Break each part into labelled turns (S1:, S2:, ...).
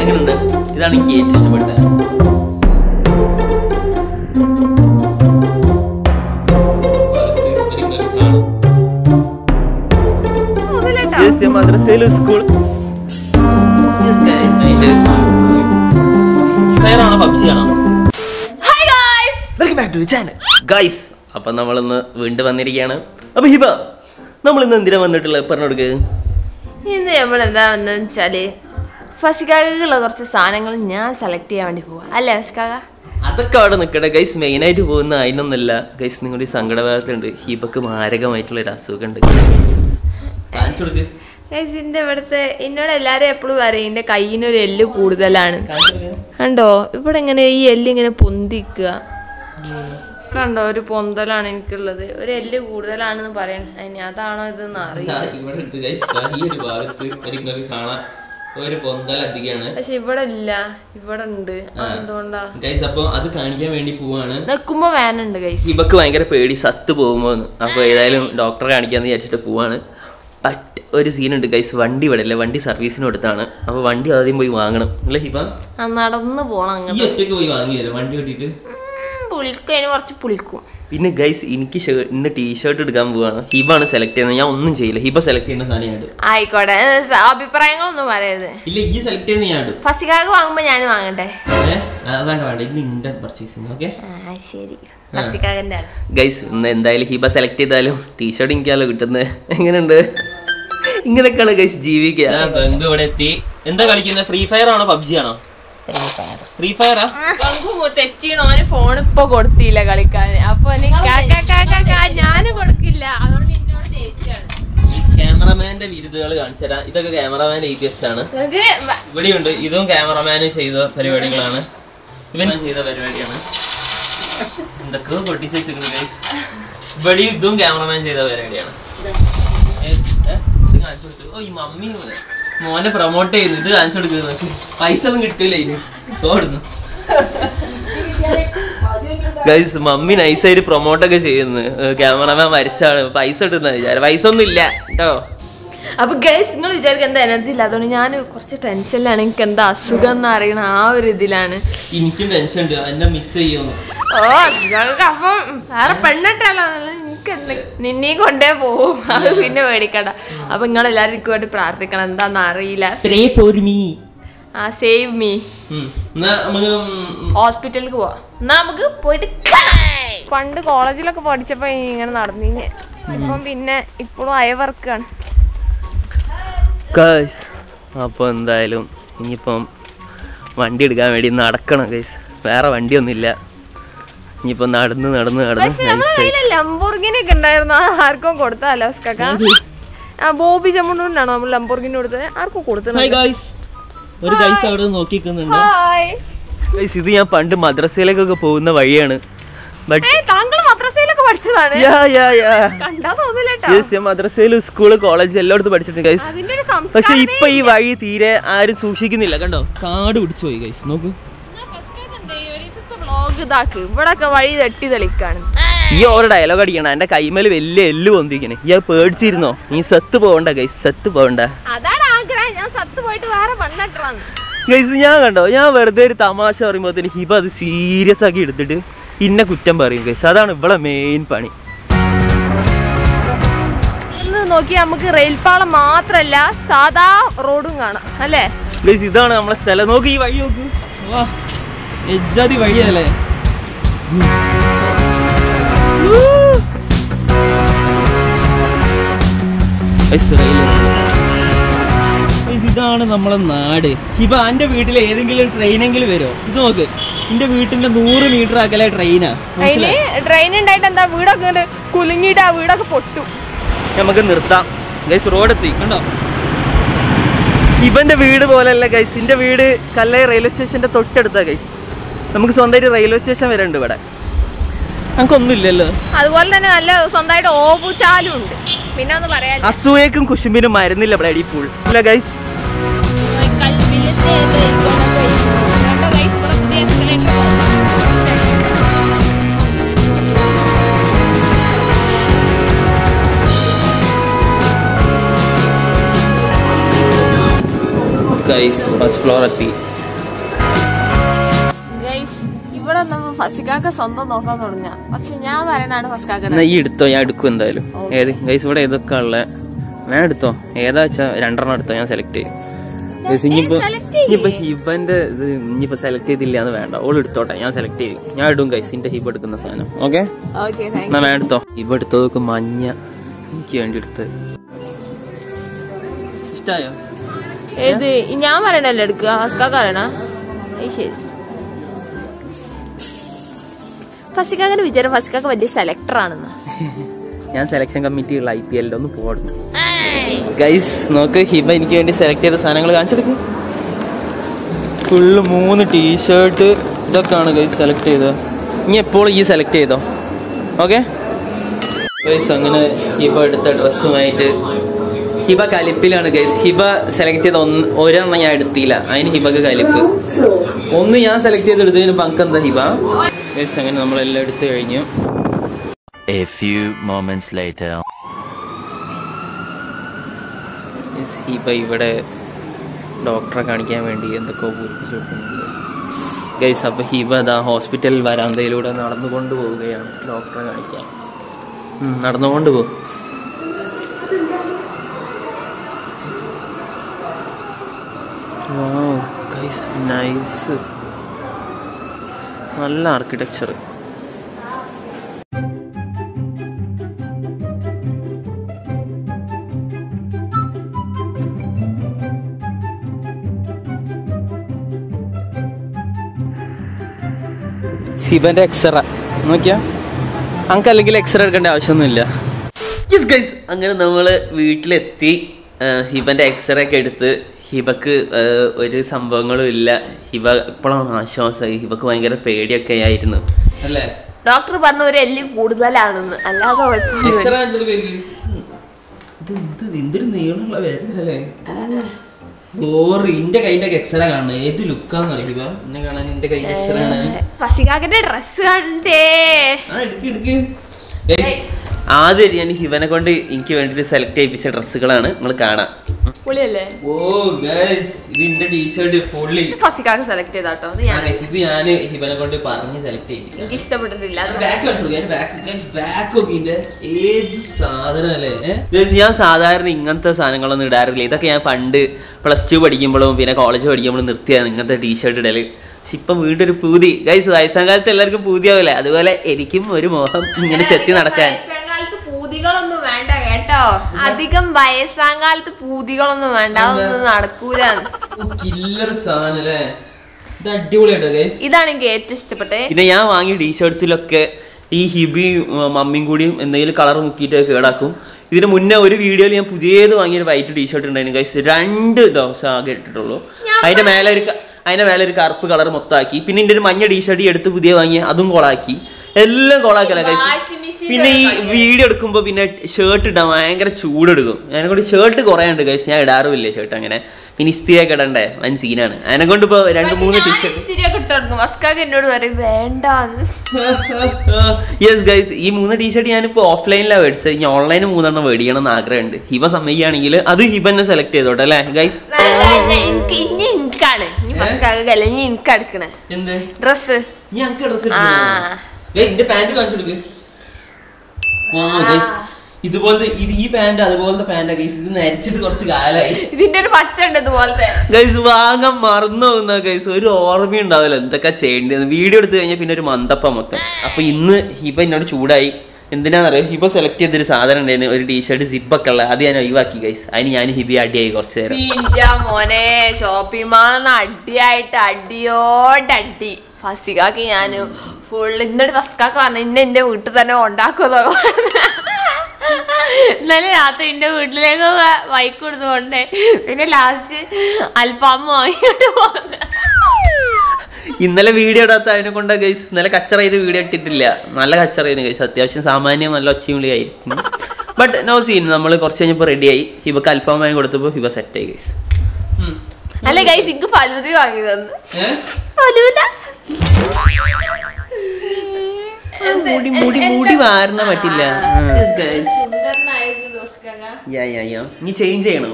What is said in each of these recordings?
S1: എങ്ങനെയുണ്ട്? ഇതാണ് എനിക്ക് ഏറ്റവും ഇഷ്ടപ്പെട്ടത് മദ്രസയിലും സ്കൂൾ പബ്ജി ആണോ
S2: hi guys
S1: welcome back to channel guys അപ്പം നമ്മളിന്ന് വീണ്ടും വന്നിരിക്കുകയാണ്. അപ്പൊ ഹിബ നമ്മൾ ഇന്ന് എന്തിനാ വന്നിട്ടുള്ളത്? പറഞ്ഞു കൊടുക്ക്.
S2: ഇന്ന് നമ്മൾ എന്താ വന്നെന്ന് വെച്ചാൽ ഫസിക്കാക്കുള്ള കുറച്ച് സാധനങ്ങൾ ഞാൻ സെലക്ട് ചെയ്യാൻ വേണ്ടി പോവാ. അല്ലേ ഫസിക്കാക്ക
S1: അതൊക്കെ അവിടെ നിൽക്കട്ടെ ഗൈസ് മെയിനായിട്ട് പോകുന്ന അതിനൊന്നല്ല ഗൈസ് നിങ്ങളുടെ ഈ സങ്കടഭാഗത്തുണ്ട് ഹിബക്ക് മാരകമായിട്ടുള്ള ഒരു കാണിച്ചു കൊടുക്ക്.
S2: ഗൈസ് എന്റെ ഇവിടുത്തെ എന്നോട് എല്ലാരും എപ്പോഴും പറയും എന്റെ കയ്യിനൊരു എല്ല് കൂടുതലാണ്. കണ്ടോ? ഇവിടെ ഇങ്ങനെ ഈ എല്ല് ഇങ്ങനെ പൊന്തിക്കുക. കണ്ടോ? ഒരു പൊന്തലാണ് എനിക്കുള്ളത്. ഒരു എല്ല് കൂടുതലാണെന്ന് അതിന് അതാണോ ഇതെന്ന് അറിയില്ല.
S1: ഒരു പൊന്തൽ അധികമാണ്.
S2: പക്ഷെ ഇവിടെ ഇല്ല. ഇവിടെ ഉണ്ട്. എന്തുകൊണ്ടാ
S1: ഗൈസ് അപ്പൊ അത് കാണിക്കാൻ വേണ്ടി പോവാണ്.
S2: നിൽക്കുമ്പോ വേനുണ്ട് ഗൈസ്
S1: ഇവക്ക് ഭയങ്കര പേടി സത്ത് പോകുമ്പോ അപ്പൊ ഏതായാലും ഡോക്ടറെ കാണിക്കാന്ന് വിചാരിച്ചിട്ട് പോവാണ്. ബട്ട് ഒരു സീനുണ്ട് ഗൈസ് വണ്ടി ഇവിടെ അല്ലേ വണ്ടി സർവീസിന് കൊടുത്താണ്. അപ്പൊ വണ്ടി ആദ്യം പോയി വാങ്ങണം. അല്ലേ ഹിബ?
S2: നടന്നു പോണം
S1: ഈ
S2: ഒറ്റയ്ക്ക്
S1: ഒറ്റയ്ക്ക് പോയി വാങ്ങി തരാം വണ്ടി കിട്ടിയിട്ട്?
S2: പുളിക്കും. അതിന് കുറച്ച് പുളിക്കും.
S1: പിന്നെ ഗൈസ് എനിക്ക് ഇന്ന് ടീഷർട്ട് എടുക്കാൻ പോവാണ്. ഹിബാണ് സെലക്ട് ചെയ്യുന്നത്. ഞാൻ ഒന്നും ചെയ്യില്ല. ഹിബ സെലക്ട് ചെയ്യുന്ന സാധനമായിട്ട്
S2: ആയിക്കോട്ടെ. അഭിപ്രായങ്ങളൊന്നും പറയരുത്.
S1: ഇല്ല ഈ സെലക്ട് ചെയ്യുന്ന ഞാൻ
S2: ഫസിക്കാക്ക് വാങ്ങുമ്പോ ഞാൻ വാങ്ങട്ടെ?
S1: വേണ്ട വേണ്ട ഇനി ഇന്റെ പർച്ചേസിങ് ഓക്കെ
S2: ആ ശരി.
S1: ഗൈസ് ഇന്ന് എന്തായാലും ഹിബ സെലക്ട് ചെയ്താലും ടീഷർട്ട് എനിക്കാലോ കിട്ടുന്നത്. എങ്ങനെയുണ്ട്? ഇങ്ങനെയൊക്കെയാണ് ഗൈസ് ജീവിക്കുക. ബന്ധു ഇവിടെ എത്തി. എന്താ കളിക്കുന്നത്? ഫ്രീ ഫയർ ആണോ? പബ്ജി ആണോ? ഫ്രീ ഫയറാ
S2: തെറ്റിണോ അവന് ഫോൺ ഇപ്പൊ കൊടുത്തില്ല കളിക്കാൻ. അപ്പൊ ഞാൻ കൊടുക്കില്ല. അതുകൊണ്ട് എന്നോട് ദേഷ്യാണ്.
S1: ക്യാമറമാന്റെ വിരുദ്ധകൾ കാണിച്ചു തരാം. ഇതൊക്കെ ക്യാമറമാൻ എഴുതി വെച്ചാണ്. ഇവിടെയുണ്ട്. ഇതും ക്യാമറമാൻ ചെയ്ത പരിപാടികളാണ്. ഇവൻ ചെയ്ത പരിപാടിയാണ്. എന്തൊക്കെയോ പൊട്ടിച്ച് വെച്ചിട്ടുണ്ട് ഗൈസ് ഇവിടെ ഇതും ക്യാമറമാൻ ചെയ്ത പരിപാടിയാണ്. കാണിച്ചു കൊടുത്തു. ഓ ഈ മമ്മി മോനെ പ്രൊമോട്ട് ചെയ്യുന്നു. ഇത് കാണിച്ചു കൊടുക്കുന്നത് പൈസ ഒന്നും കിട്ടില്ല ഇതിന് ഓടുന്നു ഗൈസ് മമ്മി നൈസായിട്ട് പ്രൊമോട്ടൊക്കെ ചെയ്യുന്നു. ക്യാമറമാൻ വരച്ചാണ് പൈസ കിട്ടുന്ന വിചാരം. പൈസ ഒന്നും ഇല്ല. കേട്ടോ?
S2: അപ്പൊ ഗൈസ് നിങ്ങൾ വിചാരിക്കും എന്താ എനർജി ഇല്ലാത്തതുകൊണ്ട് ഞാൻ കുറച്ച് ടെൻഷനിലാണ് എനിക്ക് എന്താ അസുഖം എന്ന് അറിയണ ആ ഒരു ഇതിലാണ്.
S1: എനിക്കും ടെൻഷൻ ഉണ്ട്. എന്നെ മിസ് ചെയ്യുന്നു.
S2: ഓ അപ്പം വേറെ നിന്നെയും കൊണ്ടേ പോവും. അത് പിന്നെ പേടിക്കണ്ട. അപ്പൊ നിങ്ങൾ എല്ലാവർക്കും വേണ്ടി പ്രാർത്ഥിക്കണം. എന്താന്ന് അറിയില്ല. ആ സേവ് മീ ഹോസ്പിറ്റലിലേക്ക് പോവാം. എന്നാ നമുക്ക് പോയിട്ട്. പണ്ട് കോളേജിലൊക്കെ പഠിച്ചപ്പോ ഇങ്ങനെ നടന്നീന്. ഇപ്പം പിന്നെ ഇപ്പോഴും അയവർക്കാണ്
S1: ഗൈസ് അപ്പോൾ എന്തായാലും ഇനിയിപ്പം വണ്ടി എടുക്കാൻ വേണ്ടി നടക്കണം ഗൈസ് വേറെ വണ്ടിയൊന്നുമില്ല. ഇനിയിപ്പം നടന്ന് നടന്ന് നടന്ന്
S2: ഉണ്ടായിരുന്നു ആർക്കും ആ ബോബി ചമ്മണ്ണൂരിനാണോ നമ്മൾ ലംബോർഗിന് കൊടുത്തത്? ആർക്കും കൊടുത്തത്
S1: ഇത് ഞാൻ പണ്ട് മദ്രസയിലേക്കൊക്കെ പോകുന്ന വഴിയാണ്. മദ്രസയിലും സ്കൂൾ കോളേജ് എല്ലായിടത്തും പഠിച്ചിട്ടുണ്ട് ഗൈസ് പക്ഷെ ഇപ്പൊ ഈ വഴി തീരെ ആരും സൂക്ഷിക്കുന്നില്ല കണ്ടോ? കാട് പിടിച്ചു പോയി ഗൈസ് നോക്കൂ.
S2: വ്ളോഗ് ഇതാക്ക്. ഇവിടെ ഒക്കെ വഴി തട്ടി തെളിക്കാണ്.
S1: ഈ ഓരോ ഡയലോഗ് അടിക്കണം എന്റെ കൈമേൽ വലിയ എല്ല് പൊന്തിക്കണേ. ഈ പേടിച്ചിരുന്നോ? നീ സത്ത് പോകണ്ട ഗൈസ് സത്ത് പോകണ്ട
S2: അതാണ് ആഗ്രഹം. ഞാൻ സത്ത് പോയിട്ട് വേറെ
S1: ഗൈസ് ഞാൻ കണ്ടോ? ഞാൻ വെറുതെ ഒരു തമാശ പറയുമ്പോഴത്തേന് ഹിബ അത് സീരിയസ് ആക്കി എടുത്തിട്ട് ഇന്ന കുറ്റം പറയും ഗൈസ് അതാണ് ഇവിടെ മെയിൻ പണി.
S2: ഇന്ന് നോക്കി നമുക്ക് റെയിൽപാളം മാത്രല്ല സാധാ റോഡും കാണാം. അല്ലേ?
S1: ഗൈസ് ഇതാണ് നമ്മളെ സ്ഥലം. നോക്കി ഈ വഴി നോക്കൂ. വാ എജ്ജാതി വഴിയല്ലേ? ഇതാണ് നമ്മളെ നാട്. ഇപ്പൊ എന്റെ വീട്ടിൽ ഏതെങ്കിലും ട്രെയിനെങ്കിലും വരുമോ ഇത് നോക്ക്. എന്റെ വീട്ടിന്റെ നൂറ് മീറ്റർ അകലെ ട്രെയിനാ
S2: ട്രെയിൻ ഉണ്ടായിട്ട് എന്താ വീടൊക്കെ കുലുങ്ങിട്ട് ആ വീടൊക്കെ പൊട്ടു.
S1: നമുക്ക് നിർത്താം. ഗൈസ് റോഡ് എത്തി. കണ്ടോ? ഇവന്റെ വീട് പോലെയല്ല ഗൈസ് എന്റെ വീട് കല്ലൈ റെയിൽവേ സ്റ്റേഷന്റെ തൊട്ടടുത്താ ഗൈസ് നമുക്ക് സ്വന്തമായിട്ട് റെയിൽവേ സ്റ്റേഷൻ വരെ ഉണ്ട് ഇവിടെ. നമുക്കൊന്നുമില്ലല്ലോ
S2: അതുപോലെ തന്നെ നല്ല സ്വന്തമായിട്ട് ഓപുചാലും ഉണ്ട്. പിന്നെ ഒന്ന് പറയാം
S1: അസൂയക്കും കുശുമ്പിനും മരുന്നില്ല ഇവിടെ ഇല്ല ഗൈസ് ഗൈസ് ഫസ്റ്റ് ഫ്ലോർ എത്തി
S2: ഇവിടെ നമ്മൾ ഫസിക്കാക്ക സ്വന്തം നോക്കാൻ തുടങ്ങ പക്ഷെ ഞാൻ പറയുന്നതാണ് ഫസ്കാക്കട
S1: എന്നാ ഈ എടുത്തോ? ഞാൻ എടുക്കും എന്തായാലും. ഏത്? ഗൈസ് ഇവിടെ ഏതൊക്കെ ഉള്ള? ഞാൻ എടുത്തോ? ഏതാ വെച്ചാ രണ്ടെണ്ണം എടുത്തോ? ഞാൻ സെലക്ട് ചെയ്യും. ഇനിയിപ്പോ ഇനിയിപ്പോ ഹിബന്റെ ഇത് ഇനിയിപ്പോ സെലക്ട് ചെയ്തില്ല എന്ന് വേണ്ട. ഓൾ എടുത്തോട്ടെ. ഞാൻ സെലക്ട് ചെയ്യും. ഞാൻ ഇടും ഗൈസിന്റെ ഹിബ് എടുക്കുന്ന സാധനം. ഓക്കെ? എന്നാ ഞാൻ എടുത്തോ? ഹിബ് എടുത്തതൊക്കെ മഞ്ഞ. എനിക്ക് വേണ്ടി എടുത്ത് ഇഷ്ടായോ?
S2: ഏത്? ഞാൻ പറയണല്ലേ എടുക്കുക? ഫസ്കാക്ക പറയണ ശരി. ഫസിക്കാക്കന്റെ വിചാരം ഫസിക്കാക്ക വലിയ സെലക്ടർ ആണെന്ന്.
S1: ഞാൻ സെലക്ഷൻ കമ്മിറ്റിയുള്ള ഐ പി എല്ലിൽ ഒന്ന് പോകണം. ഗൈസ് നോക്ക് ഹിബ എനിക്ക് വേണ്ടി സെലക്ട് ചെയ്ത സാധനങ്ങൾ കാണിച്ചെടുക്കും ഫുള്ള് മൂന്ന് ടീഷർട്ട് ഇതൊക്കെയാണ് ഗൈസ് സെലക്ട് ചെയ്തത്. ഇനി എപ്പോഴും ഈ സെലക്ട് ചെയ്തോ? ഓക്കെ ഗൈസ് അങ്ങനെ ഹിബ എടുത്ത ഡ്രസ്സുമായിട്ട് ഹിബ കലിപ്പിലാണ് ഗൈസ് ഹിബ സെലക്ട് ചെയ്ത ഒന്ന് ഒരെണ്ണം ഞാൻ എടുത്തില്ല. അതിന് ഹിബക്ക് കലിപ്പ്. ഒന്ന് ഞാൻ സെലക്ട് ചെയ്ത് എടുത്തതിന് പങ്ക് എന്താ ഹിബ? ഗൈസ് അങ്ങനെ നമ്മളെല്ലാം എടുത്തു കഴിഞ്ഞു.
S3: A few moments later.
S1: Hiba ഇവിടെ ഡോക്ടറെ കാണിക്കാൻ വേണ്ടി എന്തൊക്കെയോ പൂരിപ്പിച്ചു കൊടുക്കുന്നുണ്ട് ഗൈസ് അപ്പൊ ഹിബ അതാ ഹോസ്പിറ്റൽ വരാന്തയിലൂടെ നടന്നുകൊണ്ട് പോവുകയാണ്. ഡോക്ടറെ കാണിക്കാൻ. നടന്നുകൊണ്ട് പോകും. ഗൈസ് നൈസ് നല്ല ആർക്കിടെക്ചർ ശിവന്റെ എക്സറ നോക്കിയാ? നമുക്ക് അല്ലെങ്കിൽ എക്സറ എടുക്കേണ്ട ആവശ്യമൊന്നുമില്ല. യെസ് ഗൈസ് അങ്ങനെ നമ്മൾ വീട്ടിലെത്തി ഹിബന്റെ എക്സ്റേ ഒക്കെ എടുത്ത് ഹിബക്ക് ഒരു സംഭവങ്ങളും ഇല്ല. ഹിബ ഇപ്പോഴാണ് ആശ്വാസമായി ഹിബക്ക് ഭയങ്കര പേടിയൊക്കെ ആയിരുന്നു. അല്ലേ?
S2: ഡോക്ടർ പറഞ്ഞ ഒരു എല്ല് കൂടുതലാണെന്ന്. അല്ലാതെ.
S1: എന്തൊരു നീളമുള്ള വേരല്ലേ ഓറ് ഇന്റെ കൈന്റെ എക്സ്റേ കാണണം ഏത് ലുക്കാന്ന് അറിയുക എന്നെ കാണാൻ എന്റെ കൈന്റെ എക്സ്റേ ആണ്.
S2: ഫസിക്കാക്കന്റെ ഡ്രസ് കണ്ടേ.
S1: ആദ്യം ഞാൻ ഹിവനെ കൊണ്ട് എനിക്ക് വേണ്ടിട്ട് സെലക്ട് ചെയ്യിപ്പിച്ച ഡ്രസ്സുകളാണ്. നമ്മൾ കാണാം.
S2: പൊളിയല്ലേ?
S1: ഓ ഗൈസ് ഇത് എന്റെ ടീഷർട്ട് പൊളി.
S2: ഫസിക്കാക്ക് സെലക്ട് ചെയ്താട്ടോ അത് ഞാൻ.
S1: ഇത് ഞാൻ ഹിവനെ കൊണ്ട് പറഞ്ഞ് സെലക്ട് ചെയ്യിച്ചാ
S2: എനിക്ക് ഇഷ്ടപ്പെട്ടിട്ടില്ല
S1: ബാക്ക് കാണിച്ചു ഞാൻ ബാക്ക് ഗൈസ് ബാക്ക് ഒക്കെ ഇതിന്റെ ഏത് സാധനം അല്ലേ? ഗൈസ് ഞാൻ സാധാരണ ഇങ്ങനത്തെ സാധനങ്ങളൊന്നും ഇടാറില്ല. ഇതൊക്കെ ഞാൻ പണ്ട് പ്ലസ് ടു പഠിക്കുമ്പോഴും പിന്നെ കോളേജ് പഠിക്കുമ്പോഴും നിർത്തിയാണ് ഇങ്ങനത്തെ ടീഷർട്ട് ഇടൽ. പക്ഷെ ഇപ്പം വീണ്ടും ഒരു പൂതി. ഗൈസ് വയസ്സാം കാലത്ത് എല്ലാവർക്കും പൂതിയാവില്ലേ. അതുപോലെ എനിക്കും ഒരു മോഹം ഇങ്ങനെ ചെത്തി നടക്കാൻ.
S2: പൂതികളൊന്നും വേണ്ട കേട്ടോ. അധികം വയസ്സാങ്കാലത്ത് പൂതികളൊന്നും വേണ്ട. അതൊന്നും നടക്കൂല.
S1: കില്ലർ സാധനല്ലേ? ഇത് അടിപൊളിയാട്ടോ ഗൈസ്
S2: ഇതാണ് എനിക്ക് ഏറ്റവും ഇഷ്ടപ്പെട്ടത്.
S1: പിന്നെ ഞാൻ വാങ്ങിയ ടീഷർട്സിലൊക്കെ ഈ ഹിബി മമ്മിയും കൂടിയും എന്തെങ്കിലും കളർ മുക്കിയിട്ട് കേടാക്കും. ഇതിന് മുന്നേ ഒരു വീഡിയോയിൽ ഞാൻ പുതിയത് വാങ്ങിയൊരു വൈറ്റ് ടീഷർട്ട് ഉണ്ടായിരുന്നു ഗൈസ് രണ്ട് ദിവസം ആകെ ഇട്ടിട്ടുള്ളൂ. അതിന്റെ മേലെ ഒരു അതിന്റെ മേലെ ഒരു കറുപ്പ് കളർ മൊത്തമാക്കി. പിന്നെ ഇതിന്റെ ഒരു മഞ്ഞ ടീഷർട്ട് എടുത്ത് പുതിയ വാങ്ങി അതും കൊളാക്കി. എല്ലാം കൊളാക്കല ഗൈസ് പിന്നെ ഈ വീഡിയോ എടുക്കുമ്പോൾ പിന്നെ ഷർട്ട് ഇടാൻ ഭയങ്കര ചൂടെടുക്കും. അതിനെ കൊണ്ട് ഷർട്ട് കുറേ ഉണ്ട് ഗൈസ് ഞാൻ ഇടാറുമില്ല ഷർട്ട് അങ്ങനെ? പിന്നെ ഇസ്തിരിയൊക്കെ ഇടണ്ടേ? വൻ സീനാണ്. അതിനെ കൊണ്ട് ഇപ്പൊ രണ്ട് മൂന്ന് ടീഷർട്ട് യെസ് ഗൈസ് ഈ മൂന്ന് ടീഷർട്ട് ഞാനിപ്പോ ഓഫ്ലൈനിലാണ് മേടിച്ചത്. ഇനി ഓൺലൈനിൽ മൂന്നെണ്ണം മേടിക്കണം എന്ന് ആഗ്രഹമുണ്ട്. ഹിബ സമ്മതിക്കുകയാണെങ്കിൽ അത് ഹിബന്നെ സെലക്ട് ചെയ്തോട്ടെ അല്ലേ ഗൈസ്
S2: ഡ്രസ്
S1: ഇതിന്റെ പാന്റ് കാണിച്ചു കൊടുക്ക്. ഇതുപോലത്തെ ഈ പാന്റ് അതുപോലത്തെ പാന്റ് ഗൈസ് ഇത് നരിച്ചിട്ട് കുറച്ച് കാലായി.
S2: ഇതിന്റെ ഒരു പച്ചണ്ട് ഇതുപോലത്തെ.
S1: ഗൈസ് വാങ്ങാൻ മറന്നു പോകുന്ന ഗൈസ് ഒരു ഓർമ്മ ഉണ്ടാവില്ല എന്തൊക്കെ ചെയ്യേണ്ടത് വീഡിയോ എടുത്തു കഴിഞ്ഞാൽ പിന്നെ ഒരു മന്ദപ്പ മൊത്തം. അപ്പൊ ഇന്ന് ഹിബ എന്നോട് ചൂടായി. എന്തിനാണെന്നറിയോ ഹിബ സെലക്ട് ചെയ്തൊരു സാധനം ഉണ്ടായിരുന്നു. ഒരു ടീഷർട്ട് സിപ്പൊക്കെ ഉള്ള. അത് ഞാൻ ഒഴിവാക്കി ഗൈസ് അതിന് ഞാൻ ഹിബി അടിയായി കുറച്ച് നേരം.
S2: മോനെ ഷോപ്പിംഗ് മാളിന്ന് അടിയായിട്ട് അടിയോട്ടടി ഫസിക്കാക്കി ഞാൻ ഫുൾ ഇന്നോട് ഫസ്കാക്ക് പറഞ്ഞു ഇന്നെ എന്റെ വീട്ടിൽ തന്നെ പറഞ്ഞു. ഇന്നലെ രാത്രി എന്റെ വീട്ടിലേക്ക് ബൈക്ക് കൊടുത്തുകൊണ്ടേ പിന്നെ ലാസ്റ്റ് അൽഫാം വാങ്ങിയിട്ട് പോകുന്നത്
S1: ഇന്നലെ വീഡിയോ ഇടാത്ത അതിനെ കൊണ്ട ഗൈസ് ഇന്നലെ കച്ചറയിൽ വീഡിയോ ഇട്ടിട്ടില്ല. നല്ല കച്ചറയാണ് ഗൈസ് അത്യാവശ്യം സാമാന്യം നല്ല ഒച്ചയും ആയിരിക്കും ബട്ട് നോ സീൻ നമ്മൾ കുറച്ച് കഴിഞ്ഞപ്പോൾ റെഡിയായി ഹിബക്ക് അൽഫാം വാങ്ങി കൊടുത്തപ്പോൾ ഹിബ ആയി ഗൈസ്
S2: അല്ല ഗൈസ് എനിക്ക് ഫലൂതി വാങ്ങി തന്നു. ഫലൂത
S1: മുടി മുടി മുടി മാറുന്ന പറ്റില്ല.
S2: സുന്ദരനായിരുന്നു ദോസ്കാക
S1: യാ യാ യാ നീ ചേഞ്ച് ചെയ്യണോ?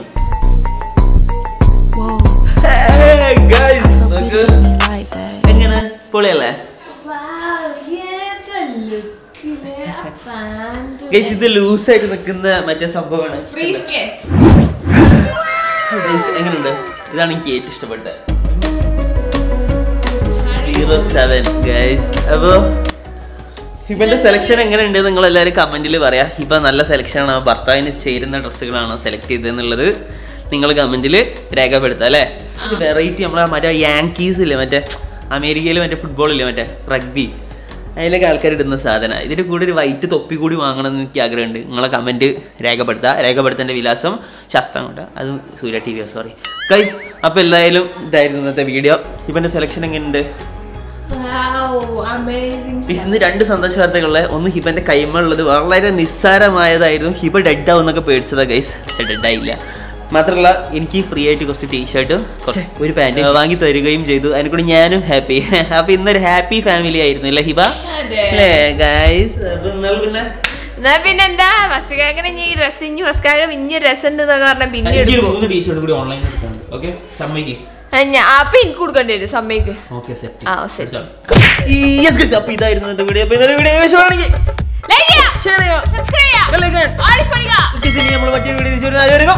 S1: എങ്ങനെ? പൊളിയല്ലേ? ഗൈസ് ഇത് ലൂസായിട്ട് നിൽക്കുന്ന മറ്റേ സംഭവമാണ്. എങ്ങനെയുണ്ട്? ഇതാണ് എനിക്ക് ഏറ്റവും ഇഷ്ടപ്പെട്ടത്. സീറോ സെവൻ ഗൈസ് അപ്പോ ഇവന്റെ സെലക്ഷൻ എങ്ങനെയുണ്ട് നിങ്ങൾ എല്ലാവരും കമന്റിൽ പറയാ. ഇപ്പൊ നല്ല സെലക്ഷനാണ് ഭർത്താവിന് ചേരുന്ന ഡ്രസ്സുകളാണ് സെലക്ട് ചെയ്തതെന്നുള്ളത് നിങ്ങൾ കമന്റിൽ രേഖപ്പെടുത്താം അല്ലേ? വെറൈറ്റി നമ്മളെ മറ്റേ യാങ്കീസ് ഇല്ലേ? മറ്റേ അമേരിക്കയിൽ മറ്റേ ഫുട്ബോൾ ഇല്ലേ? മറ്റേ റഗ്ബി അതിലൊക്കെ ആൾക്കാർ ഇടുന്ന സാധനം. ഇതിന്റെ കൂടെ ഒരു വൈറ്റ് തൊപ്പി കൂടി വാങ്ങണം എന്ന് എനിക്ക് ആഗ്രഹമുണ്ട്. നിങ്ങളെ കമന്റ് രേഖപ്പെടുത്തുക രേഖപ്പെടുത്തേണ്ട വിലാസം ശാസ്ത്രമുണ്ട് അത് Surya T V sorry guys അപ്പോൾ എന്തായാലും ഇതായിരുന്നു ഇന്നത്തെ വീഡിയോ ഇവന്റെ സെലക്ഷൻ എങ്ങനെയുണ്ട്? ഇന്ന് രണ്ട് സന്തോഷ വാർത്തകളിലെ ഒന്ന് ഹിബന്റെ കൈമുള്ളത് വളരെ നിസ്സാരമായതായിരുന്നു. ഹിബ ഡെഡ് ആവുന്നൊക്കെ പേടിച്ചതാ ഗൈസ് പക്ഷെ ഡെഡ് ആയില്ല. മാത്രമല്ല എനിക്ക് ഫ്രീ ആയിട്ട് കുറച്ച് ടീഷർട്ടും ഒരു പാന്റ് വാങ്ങി തരികയും ചെയ്തു. അതിനെ കൂടി ഞാനും ഹാപ്പി അപ്പൊ ഇന്നൊരു ഹാപ്പി ഫാമിലി ആയിരുന്നു അല്ലേ ഹിബ? അല്ലേ ഗൈസ് അപ്പൊ ഇന്നലെ പിന്നെ?
S2: എന്നാ പിന്നെന്താ? ഈ ഡ്രസ് ഇനി ഫസ്കാക്ക് ഇനി രസം ഉണ്ട് എന്നൊക്കെ പറഞ്ഞാൽ പിന്നെ
S1: മൂന്ന് ടീഷർട്ട് കൂടി ഓൺലൈനിൽ എടുക്കാണ്ട് ഓക്കെ സമ്മതിക്ക്. ഇതായിരുന്നു വീഡിയോ മറ്റൊരു വീഡിയോ